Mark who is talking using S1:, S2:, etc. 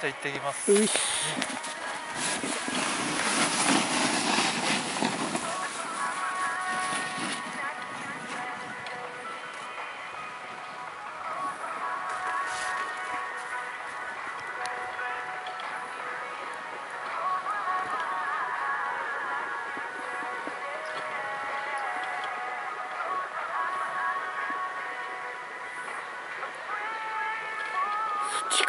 S1: じゃあ行ってきます。
S2: よし。そっち